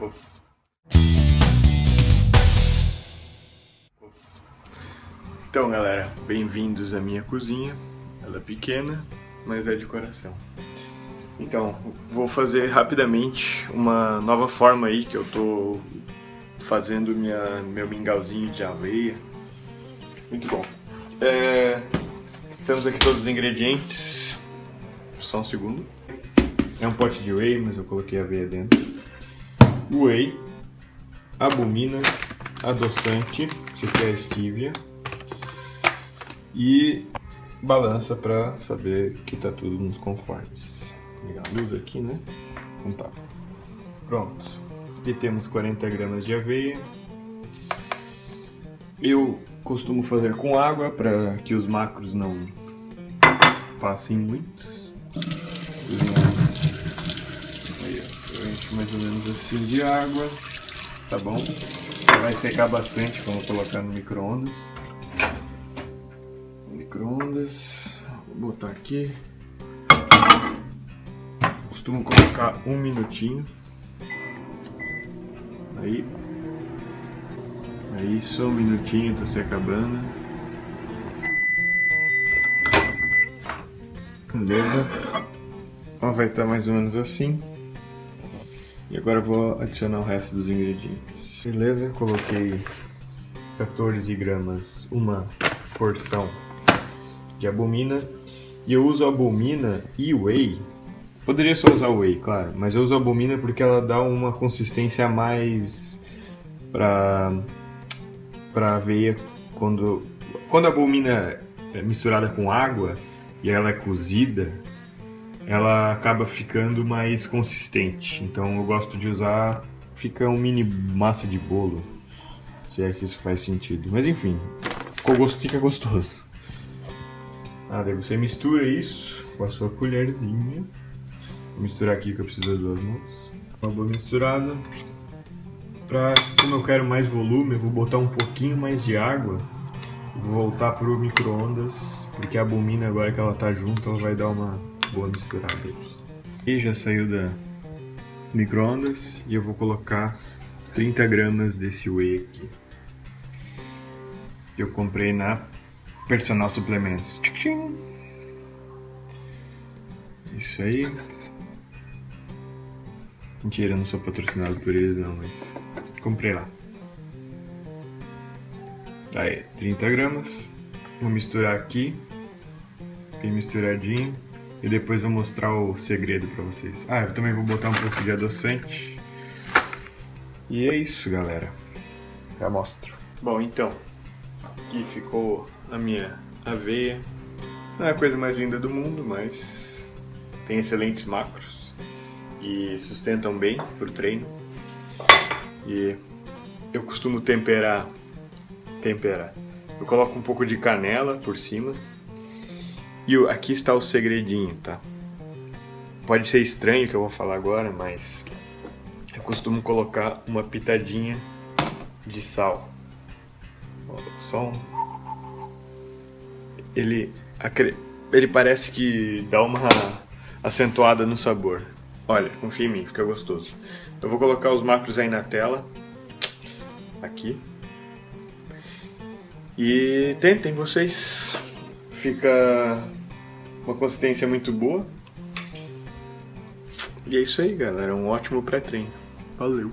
Ops. Ops. Então, galera, bem-vindos à minha cozinha. Ela é pequena, mas é de coração. Então, vou fazer rapidamente uma nova forma aí que eu tô fazendo minha, meu mingauzinho de aveia. Muito bom. É, temos aqui todos os ingredientes. Só um segundo. É um pote de whey, mas eu coloquei aveia dentro. Whey, albumina, adoçante, se quer stevia e balança para saber que tá tudo nos conformes. Vou ligar a luz aqui, né? Então tá. Pronto. Aqui temos 40 gramas de aveia. Eu costumo fazer com água para que os macros não passem muitos. Aí, eu encho mais ou menos assim de água, tá bom? Vai secar bastante quando colocar no micro-ondas. Micro-ondas, vou botar aqui. Costumo colocar um minutinho. Aí. Aí só um minutinho, tá se acabando. Beleza. Ó, vai estar mais ou menos assim. E agora eu vou adicionar o resto dos ingredientes. Beleza, coloquei 14 gramas, uma porção de albumina. E eu uso albumina e whey. Poderia só usar whey, claro, mas eu uso albumina porque ela dá uma consistência a mais para para aveia quando quando a albumina é misturada com água e ela é cozida, ela acaba ficando mais consistente. Então eu gosto de usar, fica um mini massa de bolo, se é que isso faz sentido. Mas enfim, fica gostoso. Ah, daí você mistura isso com a sua colherzinha. Vou misturar aqui que eu preciso das duas mãos. Uma boa misturada. Pra, como eu quero mais volume, eu vou botar um pouquinho mais de água. Vou voltar pro micro-ondas, porque a albumina agora que ela tá junto, ela vai dar uma boa misturada. E já saiu da micro-ondas e eu vou colocar 30 gramas desse whey aqui. Eu comprei na Personal Suplementos. Isso aí. Mentira, não sou patrocinado por eles não, mas comprei lá. Aí, 30 gramas. Vou misturar aqui. Bem misturadinho. E depois vou mostrar o segredo pra vocês. Ah, eu também vou botar um pouco de adoçante. E é isso, galera. Já mostro. Bom, então. Aqui ficou a minha aveia. Não é a coisa mais linda do mundo, mas tem excelentes macros e sustentam bem pro treino. E eu costumo temperar, temperar. Eu coloco um pouco de canela por cima. E aqui está o segredinho, tá? Pode ser estranho o que eu vou falar agora, mas eu costumo colocar uma pitadinha de sal. Só um ele, ele parece que dá uma acentuada no sabor. Olha, confia em mim, fica gostoso. Eu vou colocar os macros aí na tela. Aqui. E tentem vocês. Fica uma consistência muito boa. E é isso aí, galera. Um ótimo pré-treino. Valeu!